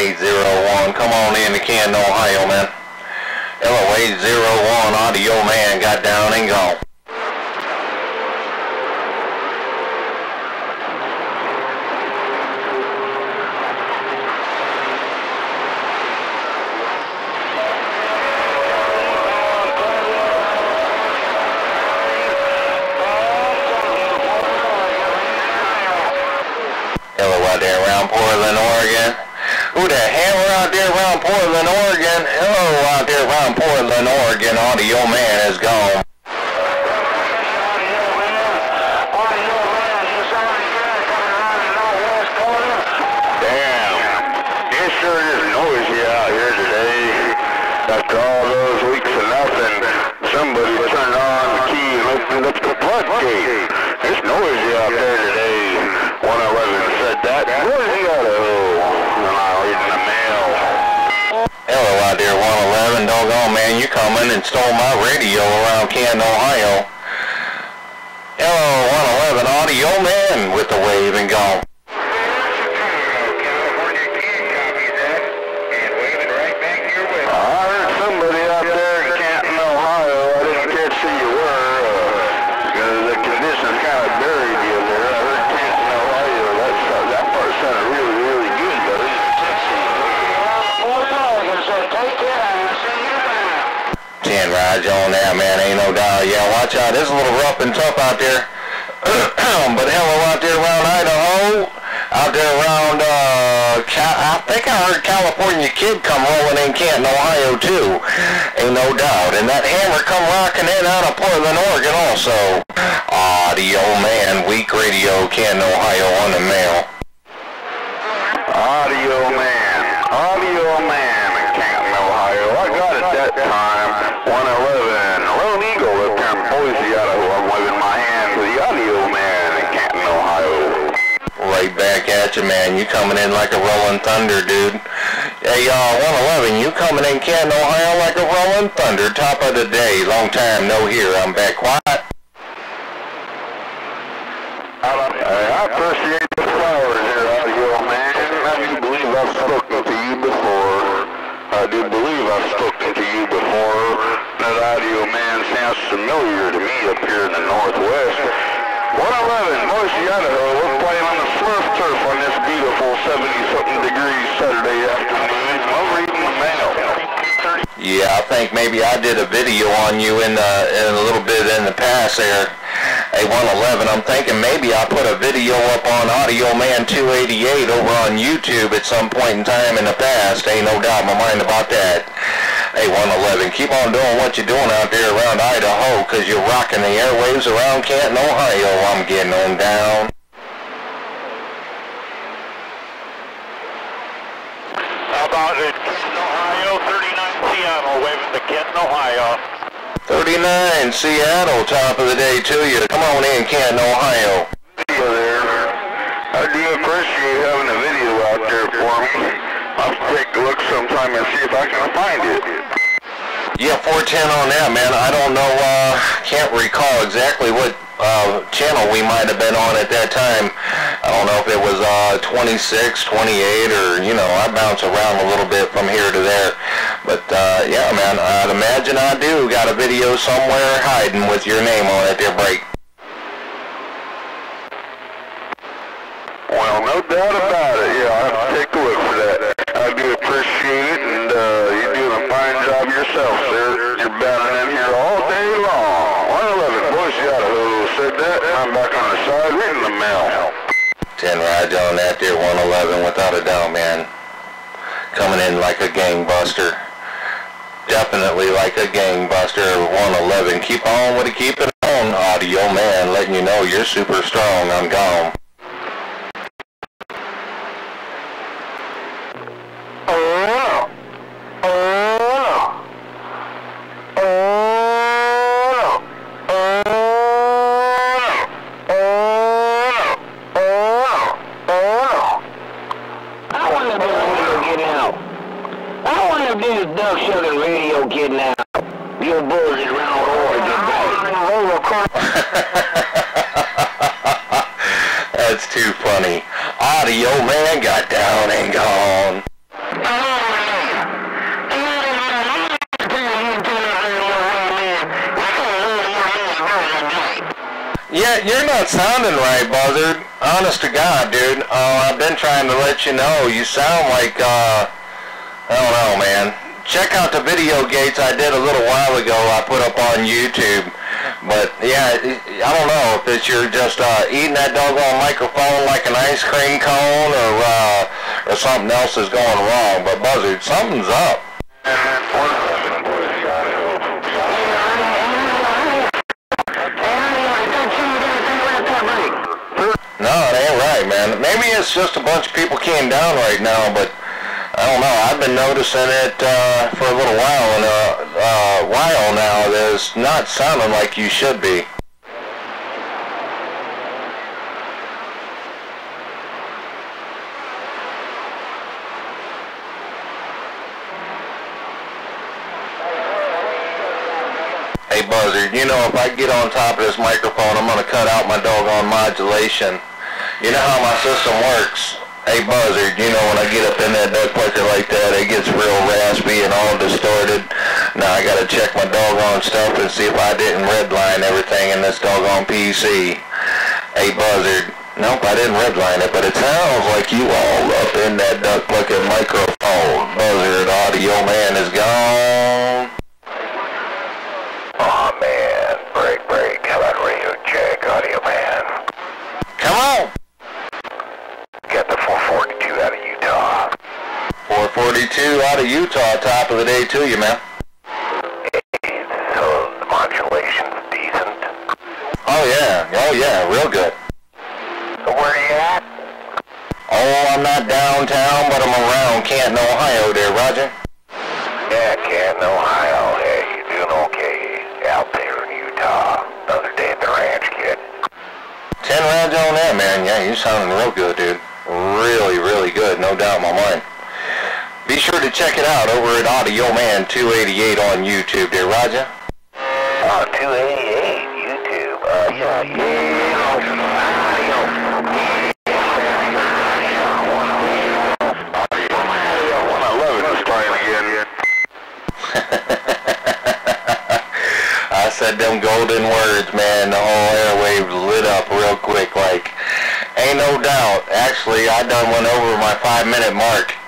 801. Come on in to Canton, Ohio, man. Hello, 801. Audio man got down and gone. Hello out there around Portland, Oregon. Who the are out there around Portland, Oregon? Hello out there around Portland, Oregon. Audio man is gone. Damn. It sure is noisy out here today. After all those weeks of nothing, somebody turned on the key and opened up the floodgate. It's noisy out there today. 111 said that. You coming and stole my radio around Canton, Ohio. Hello, 111 Audio Man with the wave and gone. 10 rides on that, man, ain't no doubt. Yeah, watch out. It's a little rough and tough out there. but hello out there around Idaho. Out there around, uh, Cal- I think I heard California Kid come rolling in Canton, Ohio, too. Ain't no doubt. And that hammer come rocking in out of Portland, Oregon, also. Audio Man, Weak Radio, Canton, Ohio, on the mail. Audio man. At you, man. You coming in like a rolling thunder, dude. Hey, y'all, 111, you coming in Canton, Ohio like a rolling thunder. Top of the day. Long time no hear. I'm back quiet. I appreciate the flowers here, audio man. I do believe I've spoken to you before. I do believe I've spoken to you before. That audio man sounds familiar to me up here in the Northwest. 111, Uh, we're playing on the turf on this beautiful 70-something degrees Saturday afternoon. I'm reading the mail. Yeah, I think maybe I did a video on you in the in a little bit in the past there. Hey, 111, I'm thinking maybe I put a video up on Audio Man 288 over on YouTube at some point in time in the past. Ain't no doubt in my mind about that. Hey, 111, keep on doing what you're doing out there around Idaho, because you're rocking the airwaves around Canton, Ohio. I'm getting on down. How about Kenton, Ohio, 39 Seattle, waving to Kenton, Ohio. 39, Seattle, top of the day to you. Come on in, Canton, Ohio. video there. I do appreciate having a video out there for me. I'll take a look sometime and see if I can find it. Yeah, 410 on that, man. I don't know, uh, can't recall exactly what uh, channel we might have been on at that time. I don't know if it was uh, 26, 28, or, you know, I bounce around a little bit from here to there. But, uh, yeah, man, I'd imagine I do got a video somewhere hiding with your name on it there, break. Well, no doubt about yourself, sir. You're battling in here all day long. 111, Boise, Idaho said that. I'm back on the side reading the mail. 10 rides on that there, 111, without a doubt, man. Coming in like a gangbuster. Definitely like a gangbuster, 111. Keep on with it, keep it on. Audio man, letting you know you're super strong. I'm gone. Oh, oh, oh, oh, oh, oh. I want to do radio getting out. I want to do the Duck Sugar radio getting out. You bullshit around Oregon, That's too funny. Audio man got down and gone. Not sounding right, Buzzard. Honest to God, dude. Uh, I've been trying to let you know. You sound like, uh, I don't know, man. Check out the video gates I did a little while ago I put up on YouTube. But, yeah, I don't know if it's you're just uh, eating that doggone microphone like an ice cream cone or, uh, or something else is going wrong. But, Buzzard, something's up. No, it ain't right, man. Maybe it's just a bunch of people came down right now, but I don't know. I've been noticing it uh, for a little while, and a uh, uh, while now. There's not sounding like you should be. Hey Buzzard, you know if I get on top of this microphone, I'm gonna cut out my doggone modulation. You know how my system works. Hey Buzzard, you know when I get up in that duck plucker like that, it gets real raspy and all distorted. Now I gotta check my doggone stuff and see if I didn't redline everything in this doggone PC. Hey Buzzard, nope, I didn't redline it, but it sounds like you all up in that duck plucking microphone. Buzzard Audio Man is gone. Oh man, break, break. How about radio check, audio man? Come on! Got the 442 out of Utah. 442 out of Utah, top of the day to you, man. So the modulation's decent. Oh yeah, oh yeah, real good. So where are you at? Oh, I'm not downtown, but I'm around Canton, Ohio there, Roger. Yeah, Canton, Ohio. Hey, you doing okay out there in Utah? Another day at the ranch, kid. Ten rounds on that, man. Yeah, you sounding real good, dude. Really, really good, no doubt in my mind. Be sure to check it out over at Audio Man 288 on YouTube dear Roger. Oh, 288, YouTube. Uh, yeah, yeah. I said them golden words, man. The whole airwaves lit up real quick. Like, ain't no doubt. Actually, I done went over my five minute mark.